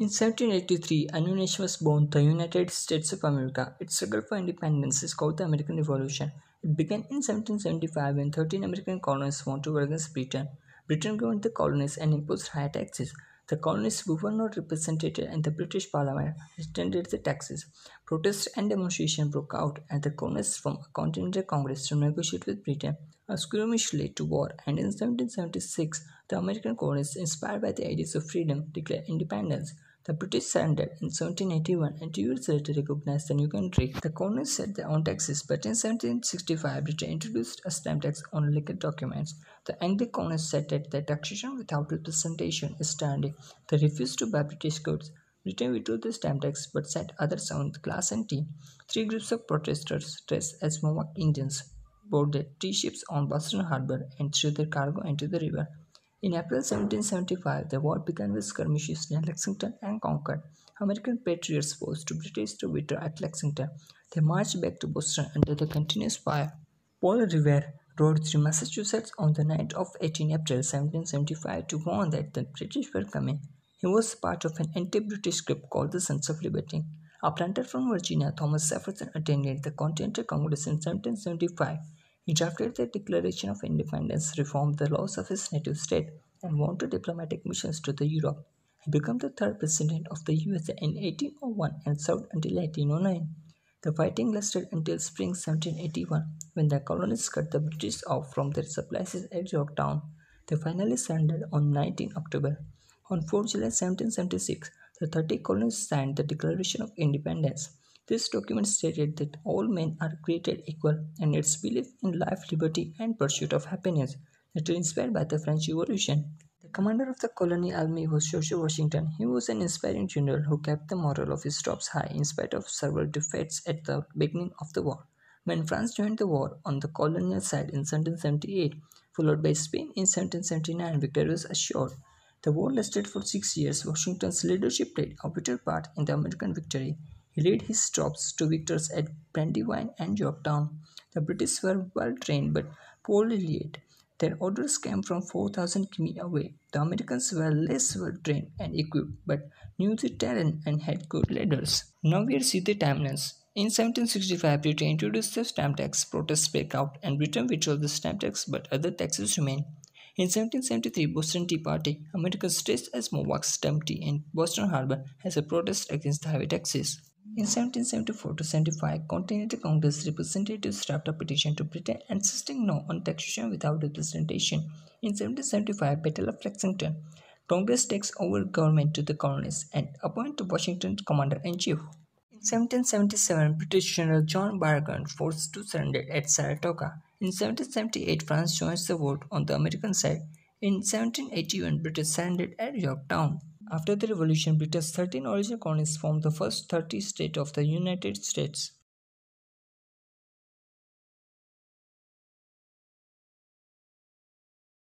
In 1783, a new nation was born, the United States of America. Its struggle for independence is called the American Revolution. It began in 1775 when 13 American colonies fought to work against Britain. Britain governed the colonies and imposed higher taxes. The colonies were not represented and the British Parliament extended the taxes. Protests and demonstrations broke out and the colonists formed a Continental Congress to negotiate with Britain. A skirmish led to war and in 1776 the American colonists, inspired by the ideas of freedom, declared independence. The British surrendered in 1781 and two years later recognized the new country. The colonists set their own taxes, but in 1765 Britain introduced a stamp tax on liquor documents. The Anglo colonists said that the taxation without representation is tyranny. They refused to buy British goods. Britain withdrew the stamp tax but set others on glass and tea. Three groups of protesters dressed as Mohawk Indians boarded tea ships on Boston Harbor and threw their cargo into the river. In April 1775, the war began with skirmishes near Lexington and Concord. American patriots forced the British to withdraw at Lexington. They marched back to Boston under the continuous fire. Paul Revere rode through Massachusetts on the night of 18 April 1775 to warn that the British were coming. He was part of an anti-British group called the Sons of Liberty. A planter from Virginia, Thomas Jefferson, attended the Continental Congress in 1775. He drafted the Declaration of Independence, reformed the laws of his native state, and went to diplomatic missions to the Europe. He became the third president of the USA in 1801 and served until 1809. The fighting lasted until spring 1781 when the colonists cut the British off from their supplies at Yorktown. They finally surrendered on 19 October. On 4 July 1776, the 30 colonists signed the Declaration of Independence. This document stated that all men are created equal and its belief in life, liberty, and pursuit of happiness that were inspired by the French Revolution. The commander of the colony army was George Washington. He was an inspiring general who kept the morale of his troops high in spite of several defeats at the beginning of the war. When France joined the war on the colonial side in 1778, followed by Spain in 1779, victory was assured. The war lasted for six years. Washington's leadership played a vital part in the American victory. He led his troops to victories at Brandywine and Yorktown. The British were well trained but poorly led. Their orders came from 4,000 km away. The Americans were less well trained and equipped but knew the terrain and had good leaders. Now we see the timelines. In 1765, Britain introduced the stamp tax, protests break out, and Britain withdrew the stamp tax, but other taxes remain. In 1773, Boston Tea Party, Americans dressed as Mohawks, dumped tea in Boston Harbor as a protest against the highway taxes. In 1774 to 75, Continental Congress representatives drafted a petition to Britain insisting no on taxation without representation. In 1775, Battle of Lexington, Congress takes over government to the colonies and appoints Washington commander-in-chief. In 1777, British General John Burgoyne forced to surrender at Saratoga. In 1778, France joins the war on the American side. In 1781, British surrendered at Yorktown. After the revolution, Britain's 13 original colonies formed the first 30 states of the United States.